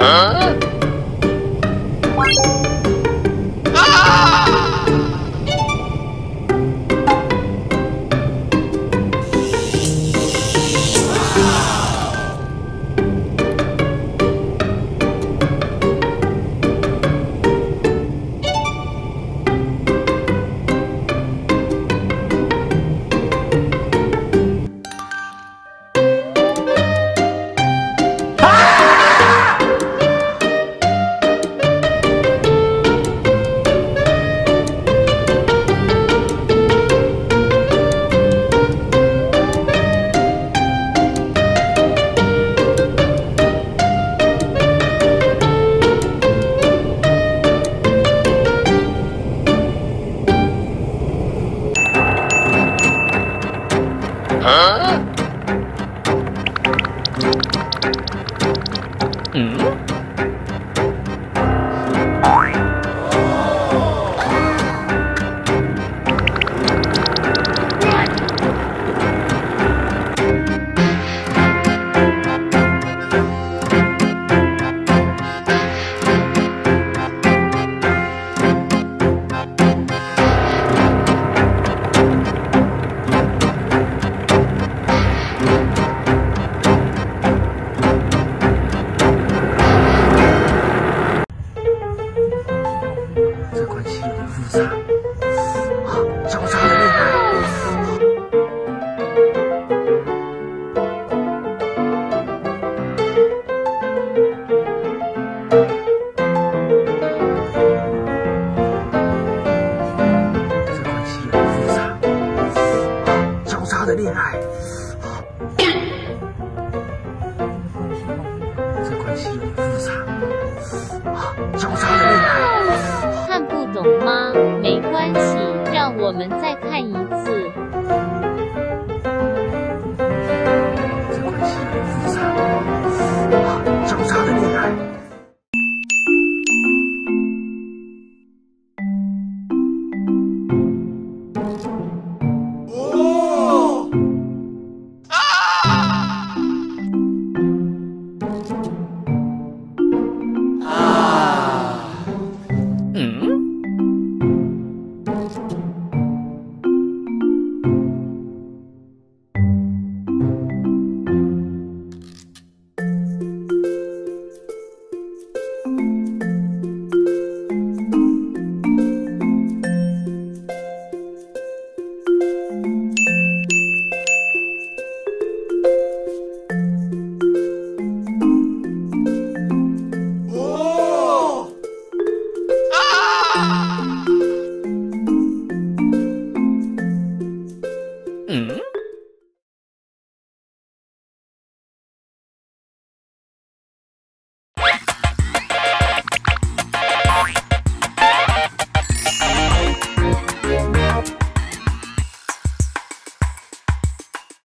Huh? 的恋爱，这关系有点复杂，啊，交叉的恋爱，看不懂吗？没关系，让我们再看一次。